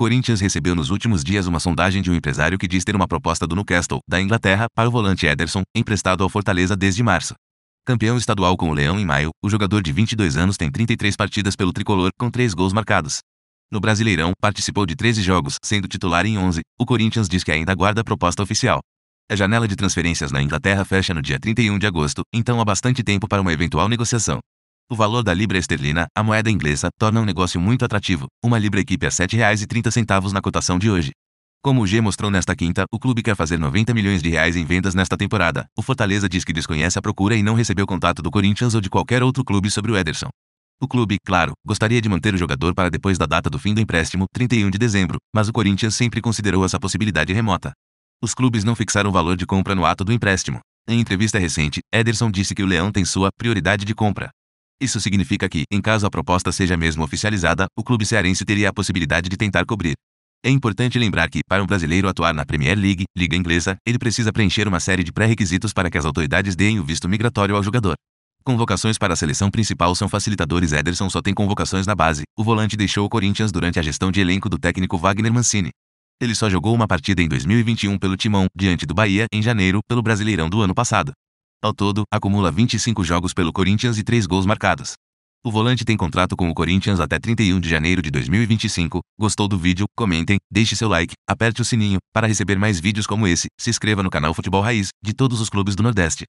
Corinthians recebeu nos últimos dias uma sondagem de um empresário que diz ter uma proposta do Newcastle, da Inglaterra, para o volante Ederson, emprestado ao Fortaleza desde março. Campeão estadual com o Leão em maio, o jogador de 22 anos tem 33 partidas pelo tricolor, com 3 gols marcados. No Brasileirão, participou de 13 jogos, sendo titular em 11. O Corinthians diz que ainda aguarda a proposta oficial. A janela de transferências na Inglaterra fecha no dia 31 de agosto, então há bastante tempo para uma eventual negociação. O valor da libra esterlina, a moeda inglesa, torna um negócio muito atrativo. Uma libra equipe a R$ 7,30 na cotação de hoje. Como o G mostrou nesta quinta, o clube quer fazer 90 milhões de reais em vendas nesta temporada. O Fortaleza diz que desconhece a procura e não recebeu contato do Corinthians ou de qualquer outro clube sobre o Ederson. O clube, claro, gostaria de manter o jogador para depois da data do fim do empréstimo, 31 de dezembro, mas o Corinthians sempre considerou essa possibilidade remota. Os clubes não fixaram o valor de compra no ato do empréstimo. Em entrevista recente, Ederson disse que o Leão tem sua prioridade de compra. Isso significa que, em caso a proposta seja mesmo oficializada, o clube cearense teria a possibilidade de tentar cobrir. É importante lembrar que, para um brasileiro atuar na Premier League, liga inglesa, ele precisa preencher uma série de pré-requisitos para que as autoridades deem o visto migratório ao jogador. Convocações para a seleção principal são facilitadores. Ederson só tem convocações na base. O volante deixou o Corinthians durante a gestão de elenco do técnico Wagner Mancini. Ele só jogou uma partida em 2021 pelo Timão, diante do Bahia, em janeiro, pelo Brasileirão do ano passado. Ao todo, acumula 25 jogos pelo Corinthians e 3 gols marcados. O volante tem contrato com o Corinthians até 31 de janeiro de 2025. Gostou do vídeo? Comentem, deixe seu like, aperte o sininho para receber mais vídeos como esse. Se inscreva no canal Futebol Raiz de todos os clubes do Nordeste.